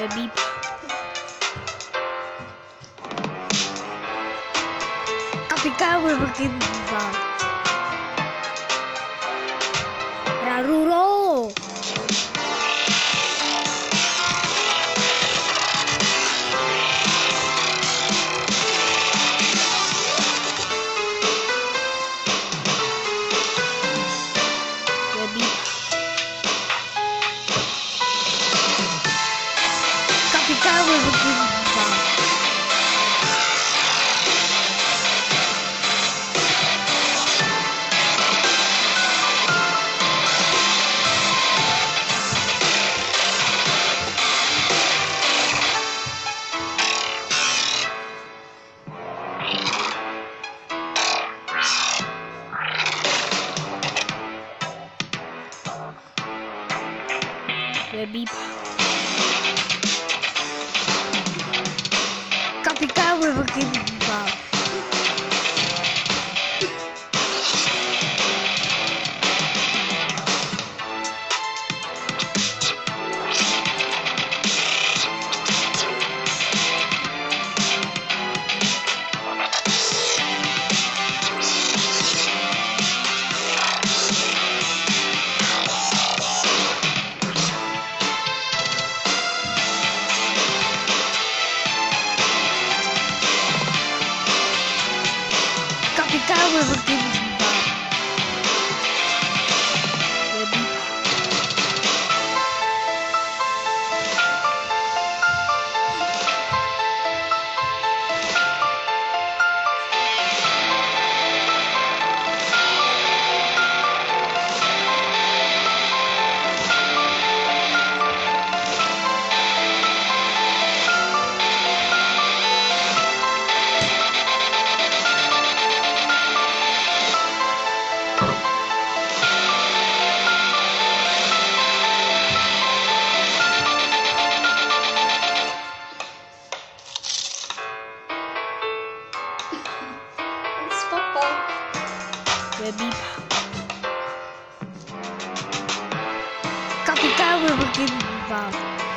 the beep. Kapika will give me Kapikały wygrywa. Beep. The guy will give you the ball. I was will give the we Capital Republic Bank.